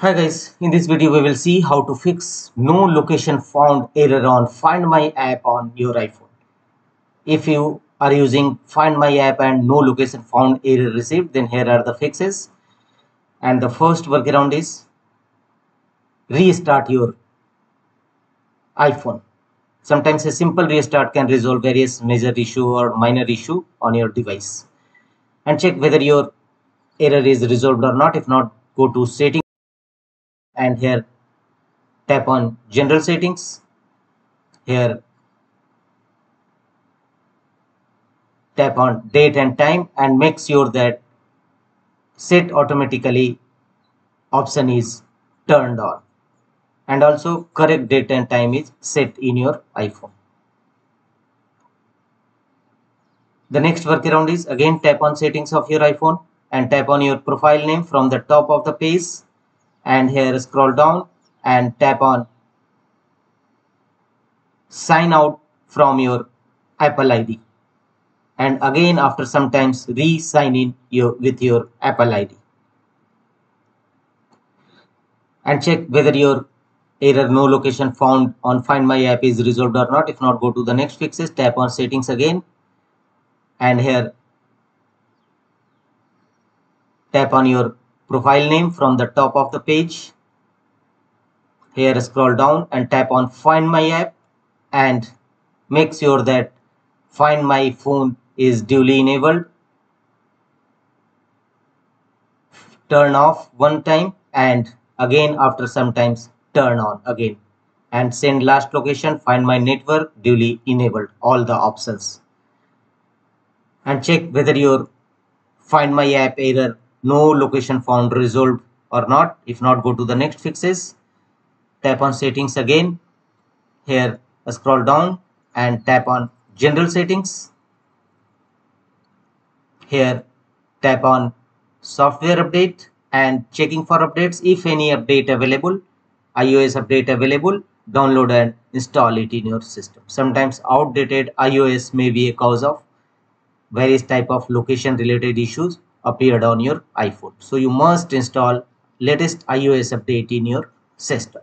Hi guys, in this video we will see how to fix no location found error on Find My app on your iPhone. If you are using Find My app and no location found error received, then here are the fixes. And the first workaround is restart your iPhone. Sometimes a simple restart can resolve various major issue or minor issue on your device. And check whether your error is resolved or not. If not, go to settings and here tap on general settings. Here tap on date and time and make sure that set automatically option is turned on. And also correct date and time is set in your iphone. The next workaround is again tap on settings of your iphone and tap on your profile name from the top of the page and here scroll down and tap on sign out from your Apple ID and again after sometimes re-sign in your, with your Apple ID and check whether your error no location found on find my app is resolved or not. If not go to the next fixes tap on settings again. And here tap on your profile name from the top of the page. Here scroll down and tap on find my app and make sure that find my phone is duly enabled. Turn off one time and again after sometimes turn on again and send last location find my network duly enabled all the options and check whether your find my app error no location found resolved or not. If not go to the next fixes. Tap on settings again. Here scroll down and tap on general settings. Here tap on software update and checking for updates. If any update available ios update available download and install it in your system. Sometimes outdated ios may be a cause of various type of location related issues appeared on your iPhone. So you must install latest iOS update in your system.